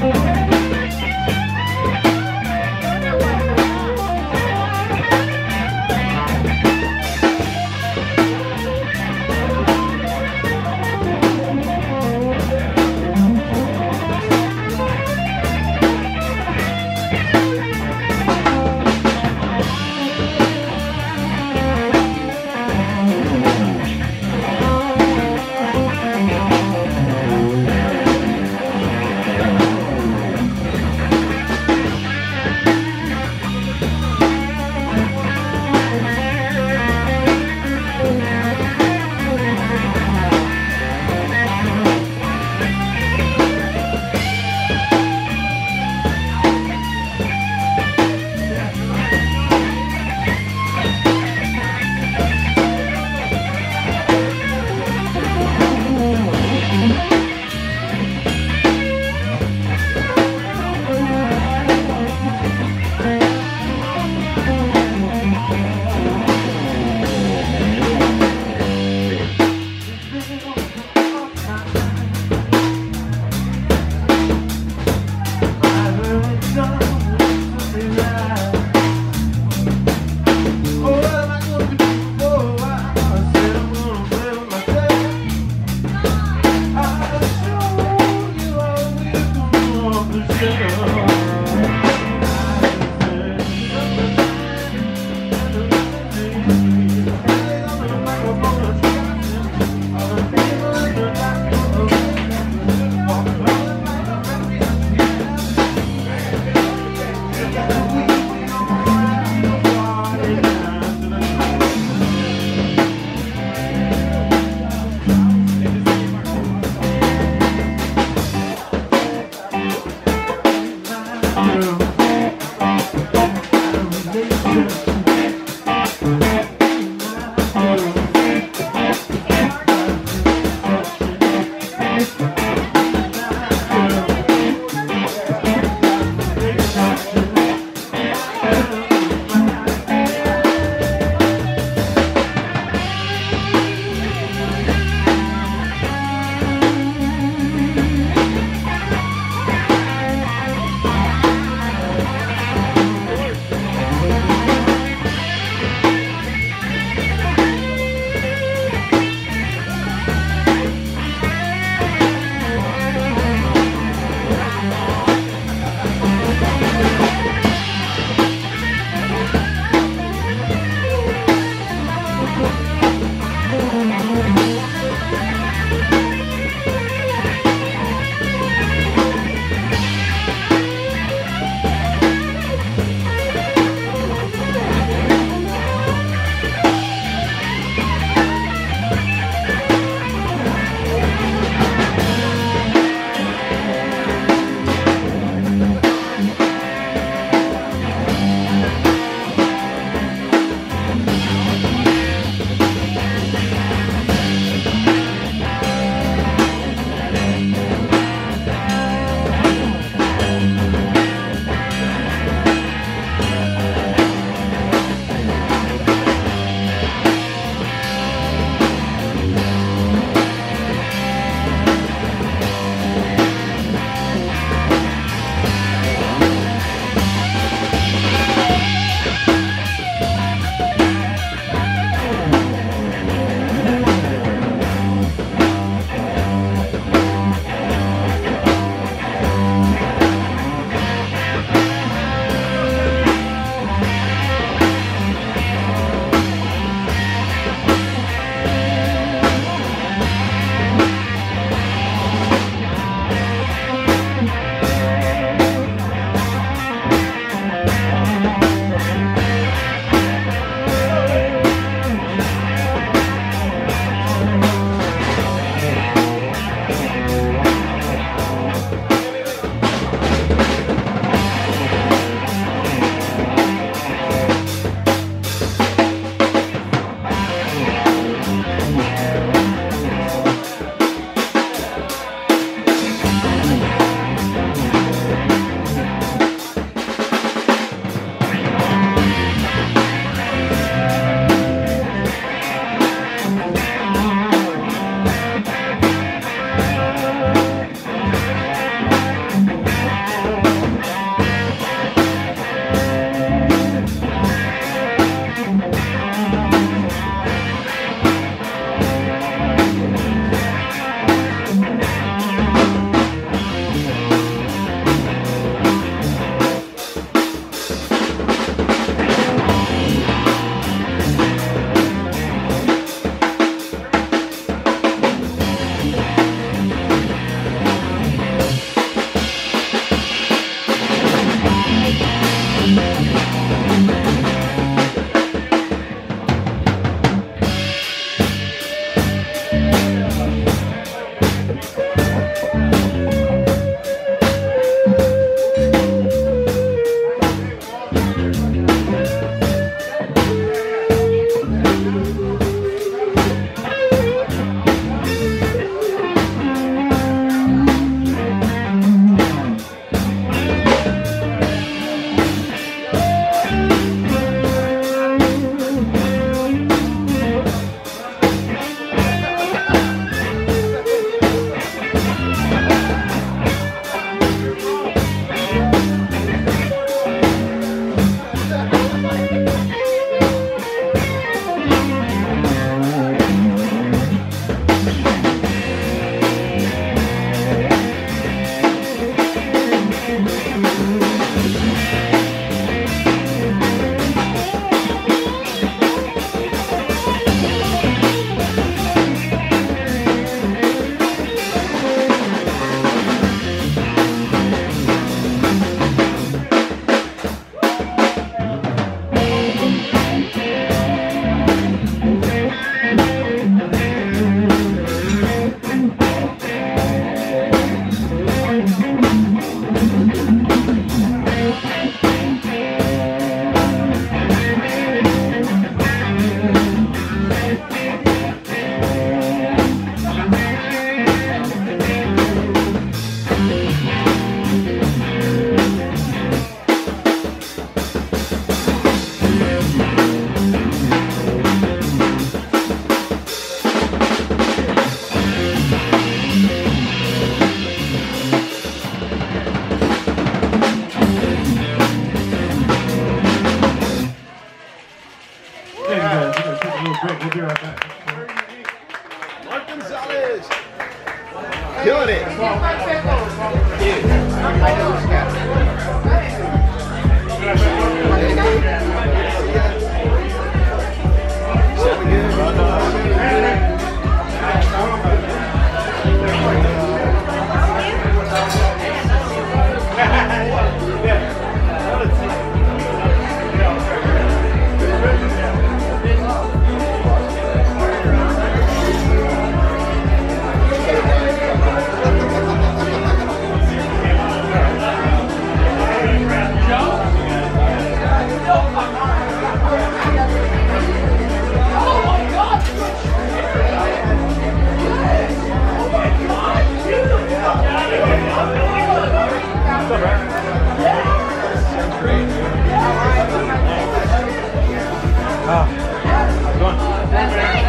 Thank Mark Gonzalez. Killing it. Ah. Go on.